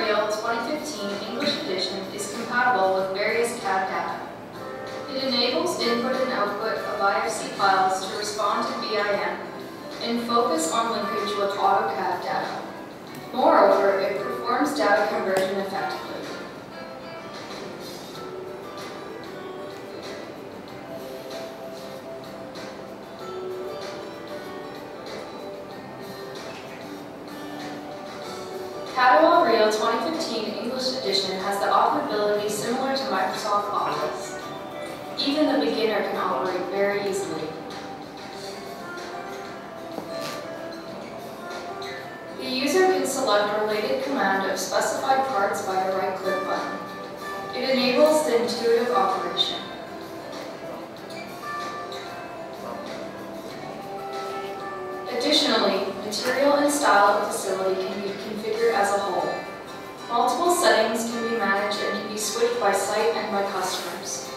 Real 2015 English edition is compatible with various CAD data. It enables input and output of IFC files to respond to BIM and focus on linkage with AutoCAD data. Moreover, it performs data conversion effectively. CADEWA Real 2015 English edition has the operability similar to Microsoft Office. Even the beginner can operate very easily. The user can select related command of specified parts by a right-click button. It enables the intuitive operation. Additionally, material and style of facility can Multiple settings can be managed and can be switched by site and by customers.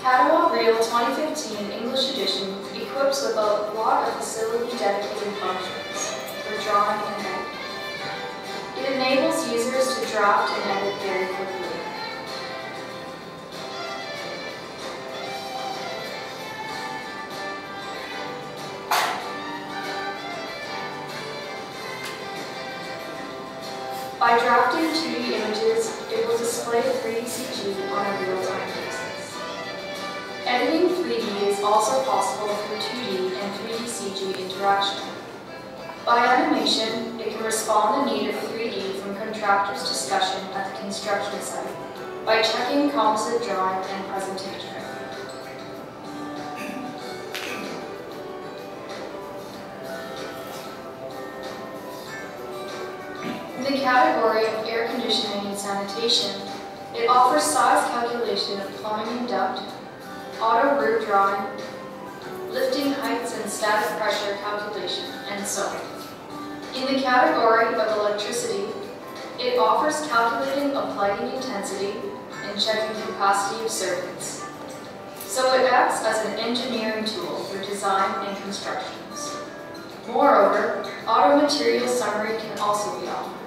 CADEWA Real 2015 English edition equips with a lot of facility dedicated functions for drawing and editing. It enables users to draft and edit very quickly. By drafting 2D images, it will display 3D CG on a real-time basis. Editing 3D is also possible through 2D and 3D CG interaction. By animation, it can respond to need of 3D from contractors' discussion at the construction site by checking composite drawing and presentation. In the category of air conditioning and sanitation, it offers size calculation of plumbing and duct, auto route drawing, lifting heights and static pressure calculation, and so on. In the category of electricity, it offers calculating of lighting intensity and checking capacity of circuits. So it acts as an engineering tool for design and constructions. Moreover, auto material summary can also be offered.